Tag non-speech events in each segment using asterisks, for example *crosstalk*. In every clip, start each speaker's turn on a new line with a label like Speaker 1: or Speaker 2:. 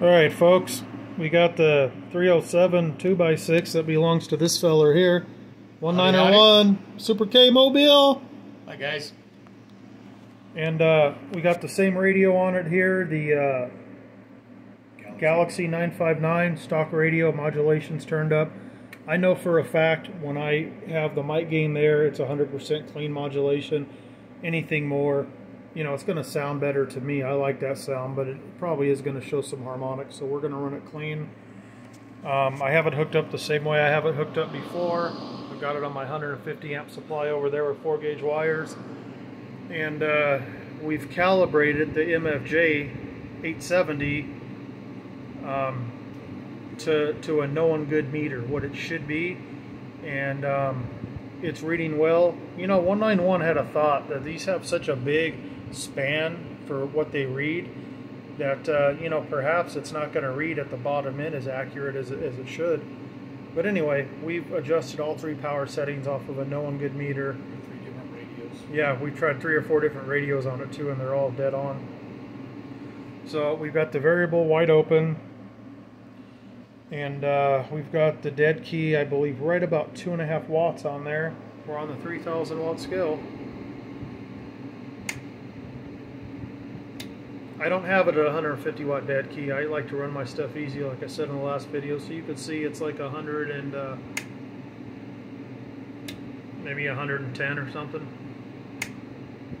Speaker 1: All right, folks, we got the 307 2x6 that belongs to this feller here. 1901 Super K Mobile.
Speaker 2: Hi, guys.
Speaker 1: And uh, we got the same radio on it here, the uh, Galaxy. Galaxy 959 stock radio modulations turned up. I know for a fact when I have the mic gain there, it's 100% clean modulation. Anything more, you know, it's going to sound better to me. I like that sound, but it probably is going to show some harmonics, so we're going to run it clean. Um, I have it hooked up the same way I have it hooked up before. I've got it on my 150 amp supply over there with 4 gauge wires. And uh, we've calibrated the MFJ 870 um, to, to a known good meter, what it should be. And um, it's reading well. You know, 191 had a thought that these have such a big span for what they read that uh, you know perhaps it's not going to read at the bottom end as accurate as it, as it should. But anyway, we've adjusted all three power settings off of a known good meter.
Speaker 2: Three different radios.
Speaker 1: Yeah, we tried three or four different radios on it too, and they're all dead on. So we've got the variable wide open, and uh, we've got the dead key, I believe, right about two and a half watts on there. We're on the 3,000 watt scale. I don't have it at 150 watt dead key. I like to run my stuff easy, like I said in the last video. So you can see it's like 100 and uh, maybe 110 or something.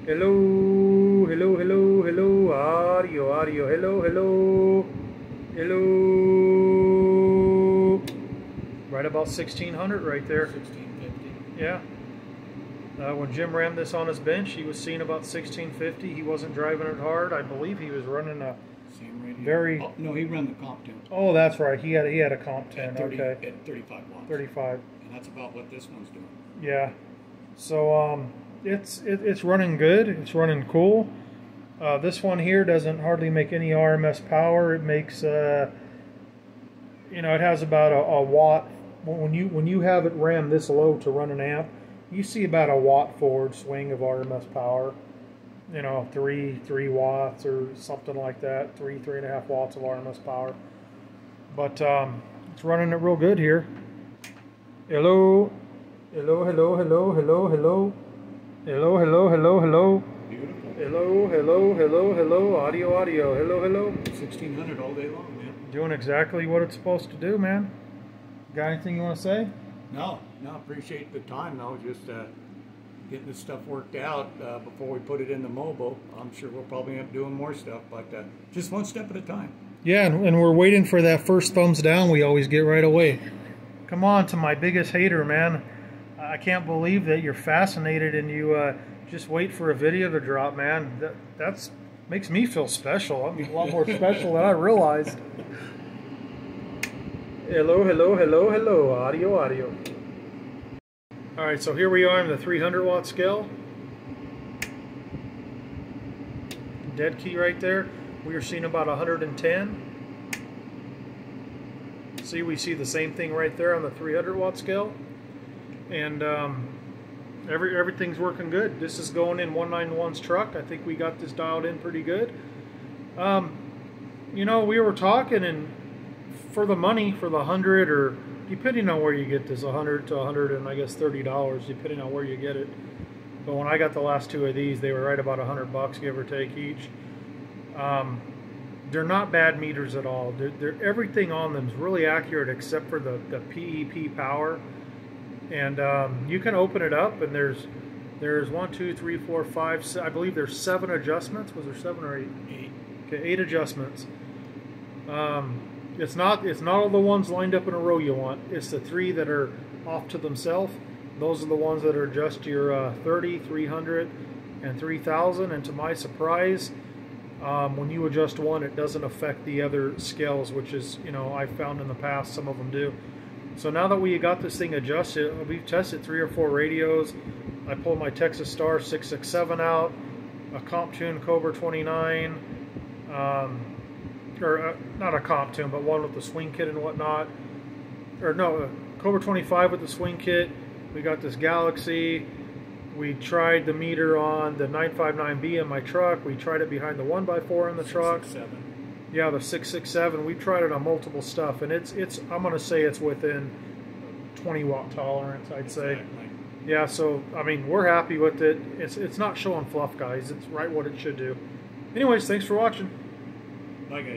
Speaker 1: Hello, hello, hello, hello, audio, audio, hello, hello, hello. Right about 1600 right there.
Speaker 2: 1650.
Speaker 1: Yeah. Uh, when Jim ran this on his bench, he was seeing about 1650. He wasn't driving it hard. I believe he was running a very.
Speaker 2: Oh, no, he ran the comp 10.
Speaker 1: Oh, that's right. He had he had a comp 10.
Speaker 2: At 30,
Speaker 1: okay,
Speaker 2: At 35 watts.
Speaker 1: 35.
Speaker 2: And that's about what this one's doing.
Speaker 1: Yeah. So um, it's it, it's running good. It's running cool. Uh, this one here doesn't hardly make any RMS power. It makes uh, you know, it has about a, a watt when you when you have it ran this low to run an amp you see about a watt forward swing of RMS power. You know, three three watts or something like that. Three three and a half watts of RMS power. But um, it's running it real good here. Hello, hello, hello, hello, hello, hello, hello, hello, hello, hello.
Speaker 2: Beautiful.
Speaker 1: Hello, hello, hello, hello, audio, audio, hello, hello.
Speaker 2: 1600 all day long, man.
Speaker 1: Doing exactly what it's supposed to do, man. Got anything you want to say?
Speaker 2: No, no, appreciate the time though. Just uh, getting this stuff worked out uh, before we put it in the mobile. I'm sure we'll probably end up doing more stuff, but uh, just one step at a time.
Speaker 1: Yeah, and, and we're waiting for that first thumbs down we always get right away. Come on to my biggest hater, man. I can't believe that you're fascinated and you uh, just wait for a video to drop, man. That that's makes me feel special. I'm a lot more special than I realized. *laughs* Hello, hello, hello, hello. Audio, audio. All right, so here we are in the 300 watt scale. Dead key right there. We are seeing about 110. See, we see the same thing right there on the 300 watt scale. And um, every everything's working good. This is going in 191's truck. I think we got this dialed in pretty good. Um, you know, we were talking and for the money, for the 100 or depending on where you get this, 100 to 100 and I guess $30, depending on where you get it. But when I got the last two of these, they were right about 100 bucks, give or take each. Um, they're not bad meters at all. They're, they're, everything on them is really accurate except for the, the PEP power. And um, you can open it up, and there's there's one, two, three, four, five. I believe there's seven adjustments. Was there seven or eight?
Speaker 2: Eight.
Speaker 1: Okay, eight adjustments. Um, it's not it's not all the ones lined up in a row you want. It's the three that are off to themselves. Those are the ones that are just your uh, 30, 300, and 3000. And to my surprise, um, when you adjust one, it doesn't affect the other scales, which is, you know, I've found in the past some of them do. So now that we got this thing adjusted, we've tested three or four radios. I pulled my Texas Star 667 out, a Comptune Cobra 29, um, or uh, not a Comptune, but one with the swing kit and whatnot. Or no, a Cobra 25 with the swing kit. We got this Galaxy. We tried the meter on the 959B in my truck. We tried it behind the 1x4 in the truck.
Speaker 2: Six, seven.
Speaker 1: Yeah, the six six seven. We've tried it on multiple stuff, and it's it's. I'm gonna say it's within 20 watt tolerance. I'd say.
Speaker 2: Exactly.
Speaker 1: Yeah. So I mean, we're happy with it. It's it's not showing fluff, guys. It's right what it should do. Anyways, thanks for watching.
Speaker 2: Bye, guys.